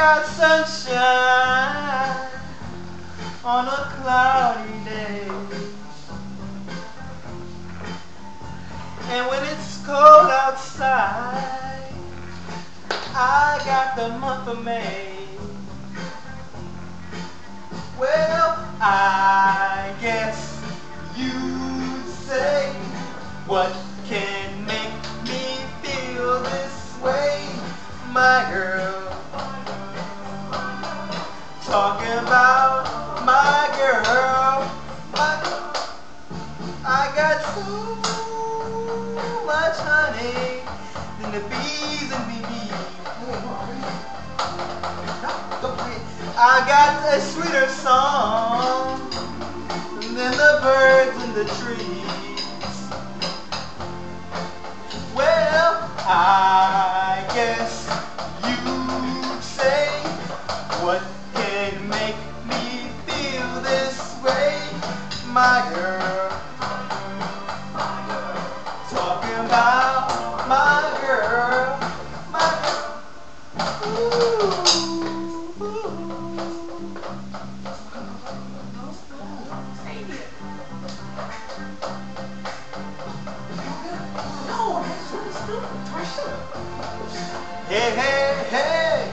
got sunshine on a cloudy day. And when it's cold outside, I got the month of May. Well, I guess you'd say, what can make me feel this way, my girl? About my girl, I got much honey than the bees and bees. I got a sweeter song than the birds in the trees. My girl? My girl. Talking about my girl, my girl. Ooh. Hey, hey, hey.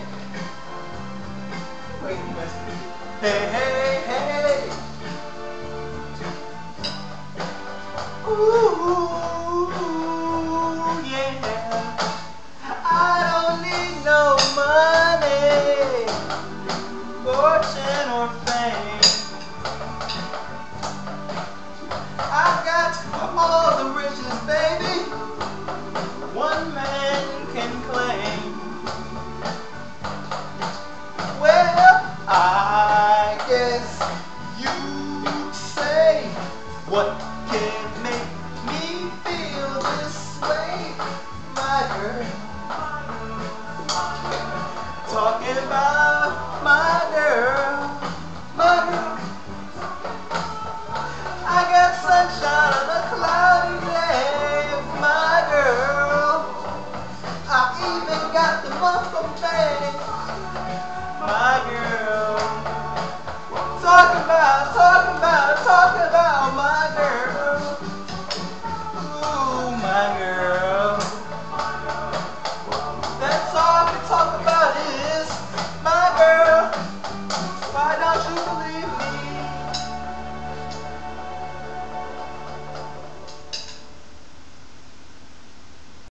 Wait, you be. Hey, hey, hey. All the riches, baby. One man can claim. Well, I guess you say what can even got the of my girl. Talk about,